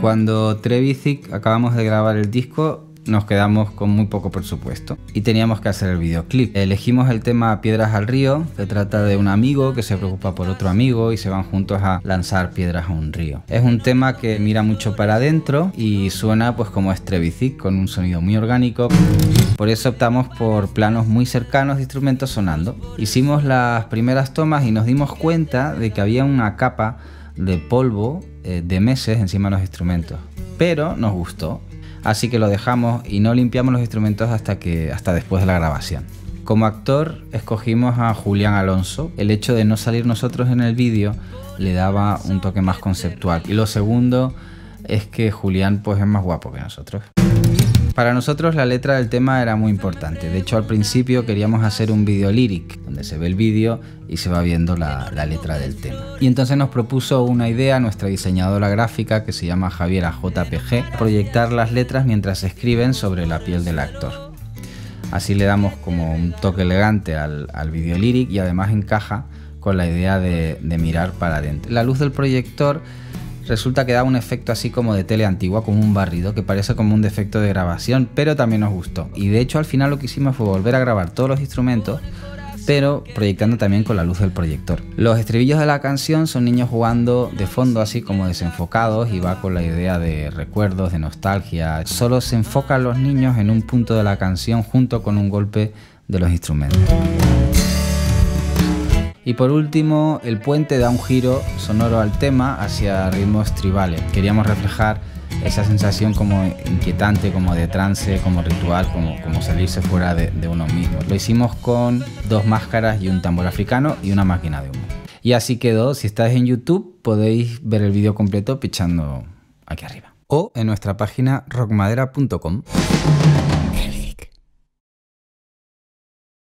Cuando Trevisic acabamos de grabar el disco, nos quedamos con muy poco presupuesto y teníamos que hacer el videoclip. Elegimos el tema Piedras al río, que trata de un amigo que se preocupa por otro amigo y se van juntos a lanzar piedras a un río. Es un tema que mira mucho para adentro y suena pues como Strevicic con un sonido muy orgánico. Por eso optamos por planos muy cercanos de instrumentos sonando. Hicimos las primeras tomas y nos dimos cuenta de que había una capa de polvo eh, de meses encima de los instrumentos. Pero nos gustó así que lo dejamos y no limpiamos los instrumentos hasta, que, hasta después de la grabación. Como actor escogimos a Julián Alonso. El hecho de no salir nosotros en el vídeo le daba un toque más conceptual. Y lo segundo es que Julián pues es más guapo que nosotros. Para nosotros la letra del tema era muy importante. De hecho, al principio queríamos hacer un video lyric, donde se ve el vídeo y se va viendo la, letra del tema. Y entonces nos propuso una idea nuestra diseñadora gráfica, que se llama Javiera JPG, proyectar las letras mientras se escriben sobre la piel del actor. Así le damos como un toque elegante al, video lyric y además encaja con la idea de, de mirar para adentro. La luz del proyector resulta que da un efecto así como de tele antigua, como un barrido, que parece como un defecto de grabación, pero también nos gustó. Y de hecho al final lo que hicimos fue volver a grabar todos los instrumentos, pero proyectando también con la luz del proyector. Los estribillos de la canción son niños jugando de fondo así como desenfocados y va con la idea de recuerdos, de nostalgia. Solo se enfocan los niños en un punto de la canción junto con un golpe de los instrumentos. Y por último, el puente da un giro sonoro al tema hacia ritmos tribales. Queríamos reflejar esa sensación como inquietante, como de trance, como ritual, como, como salirse fuera de, de uno mismo. Lo hicimos con dos máscaras y un tambor africano y una máquina de humo. Y así quedó. Si estáis en YouTube podéis ver el vídeo completo pichando aquí arriba. O en nuestra página rockmadera.com.